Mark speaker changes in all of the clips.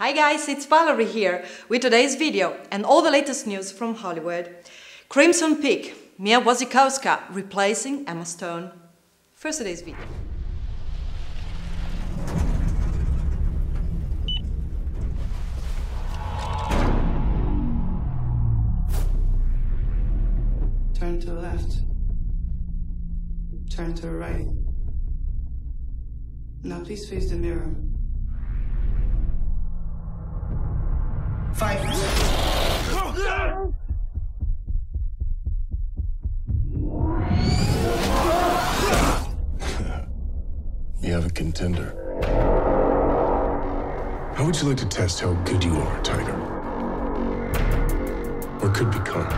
Speaker 1: Hi guys, it's Valerie here with today's video and all the latest news from Hollywood. Crimson Peak, Mia Wasikowska replacing Emma Stone. First today's video.
Speaker 2: Turn to the left. Turn to the right. Now please face the mirror. Fight.
Speaker 3: You have a contender. How would you like to test how good you are, Tiger? Or could become?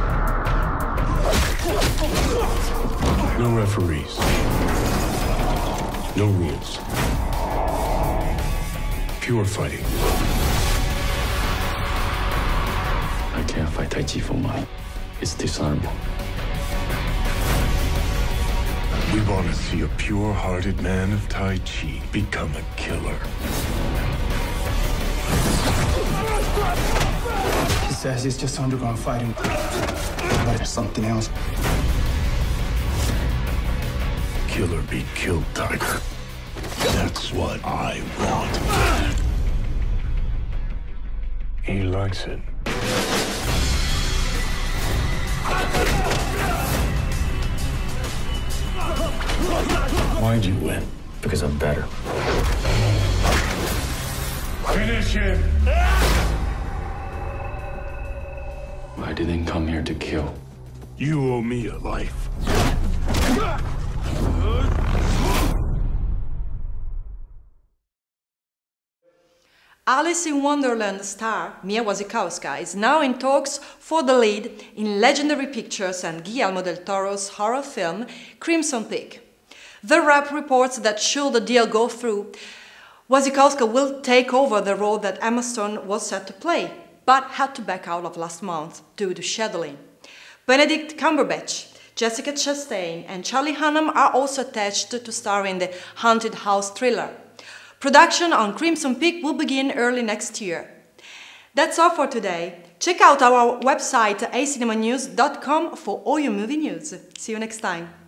Speaker 3: No referees. No rules. Pure fighting.
Speaker 4: Fight Tai Chi for money. It's dishonorable.
Speaker 3: We want to see a pure-hearted man of Tai Chi become a killer.
Speaker 5: He says he's just underground fighting. But it's something else.
Speaker 3: Killer be killed, Tiger. That's what I want. He likes it. Why'd you win?
Speaker 4: Because I'm better.
Speaker 3: Finish him!
Speaker 4: I didn't come here to kill.
Speaker 3: You owe me a life.
Speaker 1: Alice in Wonderland star Mia Wasikowska is now in talks for the lead in Legendary Pictures and Guillermo del Toro's horror film Crimson Peak. The Wrap reports that should the deal go through, Wasikowska will take over the role that Emma Stone was set to play, but had to back out of last month due to scheduling. Benedict Cumberbatch, Jessica Chastain and Charlie Hunnam are also attached to star in the Haunted House thriller. Production on Crimson Peak will begin early next year. That's all for today. Check out our website acinemanews.com for all your movie news. See you next time.